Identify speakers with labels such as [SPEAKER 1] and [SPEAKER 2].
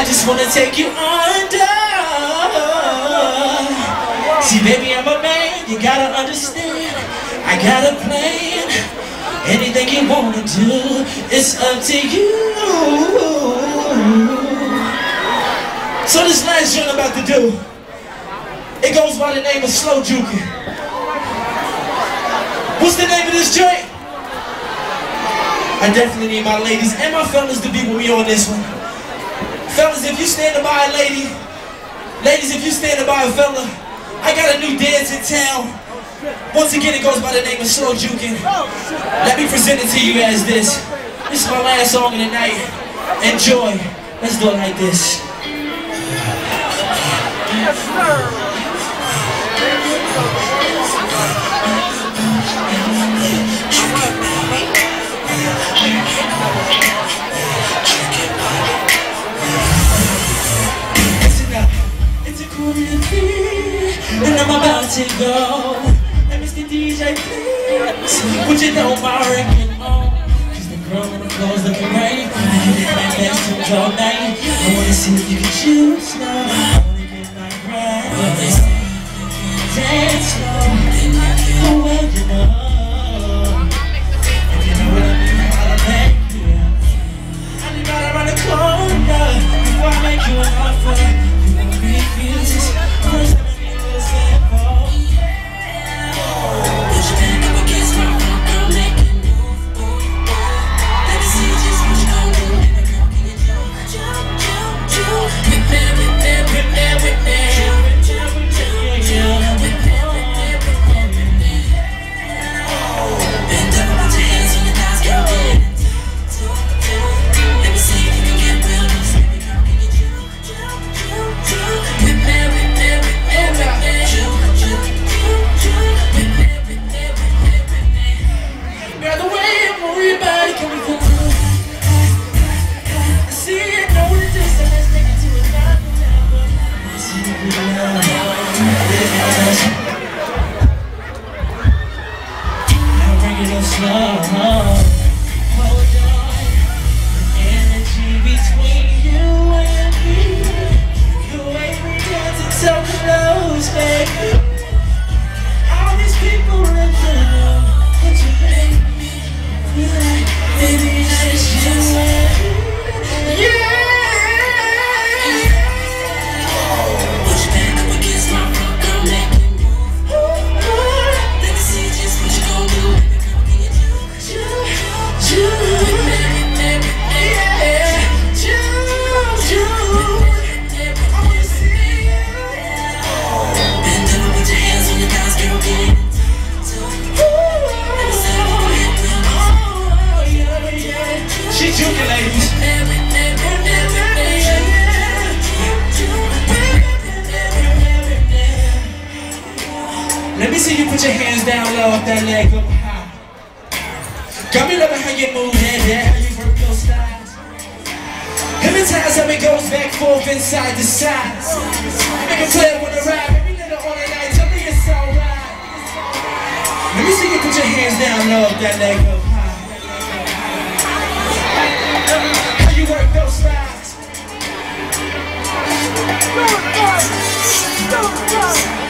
[SPEAKER 1] I just wanna take you under. See, baby, I'm a man, you gotta understand. I got a plan. Anything you wanna do, it's up to you. So this last joint I'm about to do, it goes by the name of Slow Juking. What's the name of this joint? I definitely need my ladies and my fellas to be with me on this one. Fellas, if you standing by a lady, ladies, if you standing by a fella, I got a new dance in town. Once again, it goes by the name of Slow Juking. Let me present it to you as this. This is my last song of the night. Enjoy. Let's do it like this.
[SPEAKER 2] Yes, sir.
[SPEAKER 1] I'm go And Mr. DJ please Put your dope record on Cause the girl on the floor's looking right And next to your night. I wanna see if you can choose now. I wanna get my down low up that leg up high. Got me loving how you move and yeah, how you work those thighs. Hypnotize how it goes back, forth, inside the sides. Make a clear when I ride, every little on the night, tell me it's alright. Let me see you put your hands down low up that leg up high. How you work those thighs. Don't go, go.